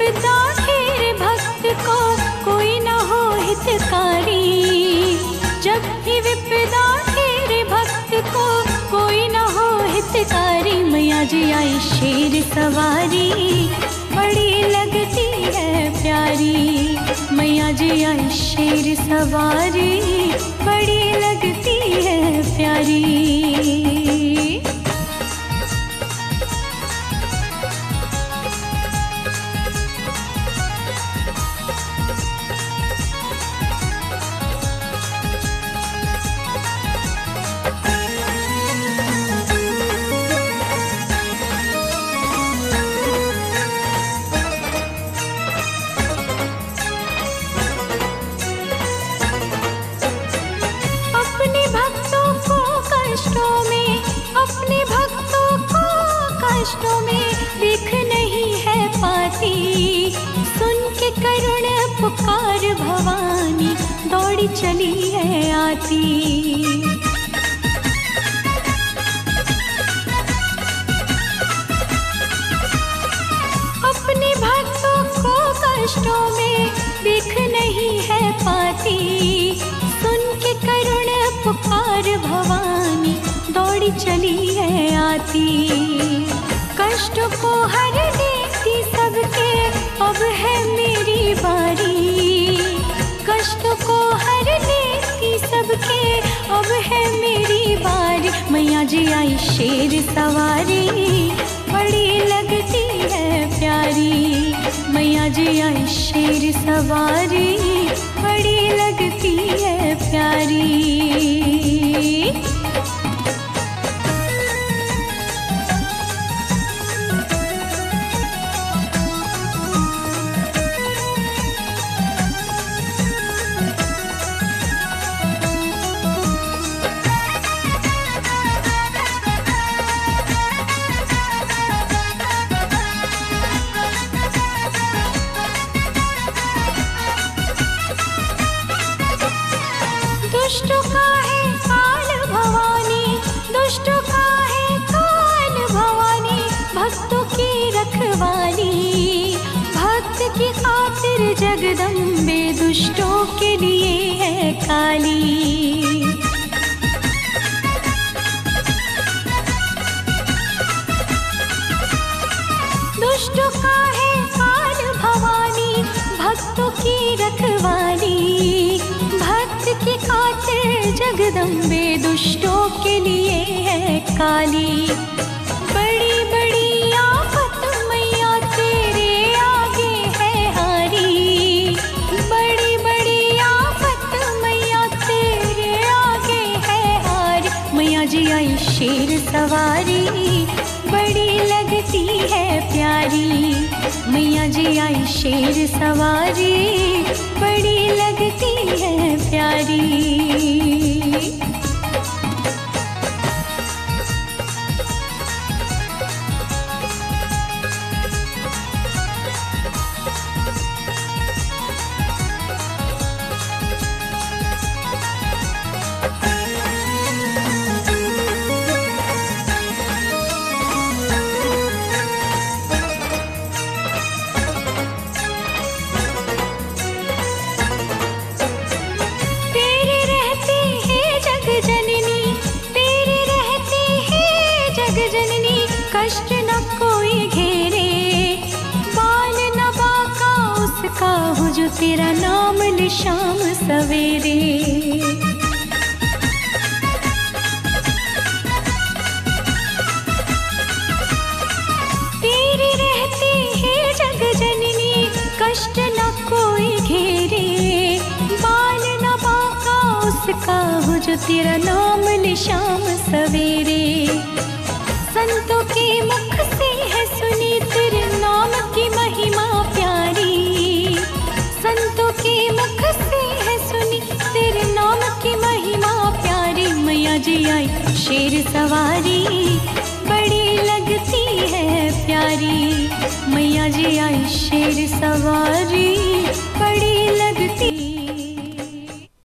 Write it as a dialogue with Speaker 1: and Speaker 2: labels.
Speaker 1: बिपदा तेरे भक्त को कोई न हो हितकारी। जब भी विपदा तेरे भक्त को कोई न हो हितकारी। मैया जी आई शेर सवारी, बड़ी लगती है प्यारी। मैया जी आई शेर सवारी, बड़ी लगती कष्टों में देख नहीं है पाती। सुन के करुण पुकार भवानी, दौड़ी चली है आती। अपने भक्तों को कष्टों में देख नहीं है पाती। सुन के करुण पुकार भवानी, दौड़ी चली है आती। कष्ट को हर देती सबके। अब है मेरी बारी। कष्ट को हर देती सबके। अब है मेरी बारी। मैया जी आई शेर सवारी। बड़ी लगती है प्यारी। मैया जी आई शेर सवारी। बड़ी लगती है प्यारी। जगदम्बे दुष्टों के लिए है काली दुष्टों का है काल भवानी, भक्तों की रखवाली। भक्त की खातिर जगदम्बे दुष्टों के लिए है काली बड़ी बड़ी सवारी बड़ी लगती है प्यारी। मैया जी आई शेर सवारी बड़ी लगती है प्यारी। कष्ट न कोई घेरे, बाल न बाका उसका हो जो तेरा नाम ले शाम सवेरे। तेरे रहते हैं जग जननी, कष्ट न कोई घेरे, बाल न बाका उसका हो जो तेरा नाम ले शाम सवेरे। संतों के मुख से है सुनी तेरे नाम की महिमा प्यारी। संतों के मुख से है सुनी तेरे नाम की महिमा प्यारी। मैया जी आई शेर सवारी, बड़ी लगती है प्यारी। मैया जी आई शेर